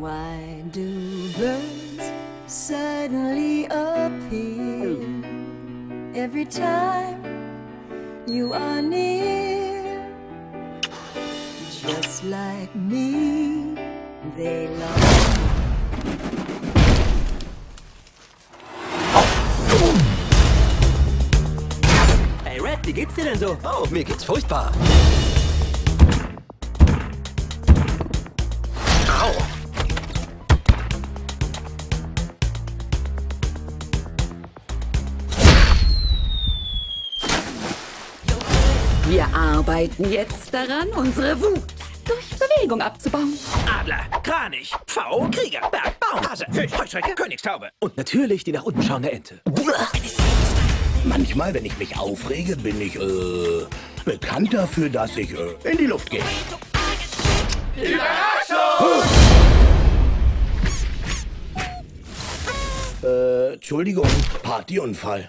Why do birds suddenly appear every time you are near? Just like me, they long. Hey Red, wie geht's dir denn so? Oh, mir geht's furchtbar. Wir arbeiten jetzt daran, unsere Wut durch Bewegung abzubauen. Adler, Kranich, Pfau, Krieger, Berg, Baum, Hase, Fisch, Heuschrecke, Königstaube. Und natürlich die nach unten schauende Ente. Manchmal, wenn ich mich aufrege, bin ich äh, bekannt dafür, dass ich äh, in die Luft gehe. Äh, Entschuldigung, Partyunfall.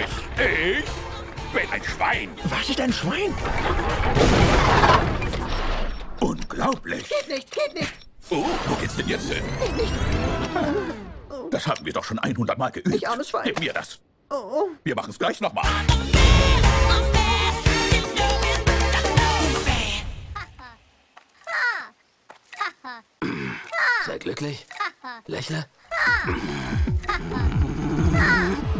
Euch. Ich bin ein Schwein. Was ist ein Schwein? Unglaublich. Geht nicht, geht nicht. Oh, wo geht's denn jetzt hin? Das haben wir doch schon 100 Mal geübt. Ich armes Schwein. Gib mir das. Wir machen es gleich nochmal. Sei glücklich. Lächle.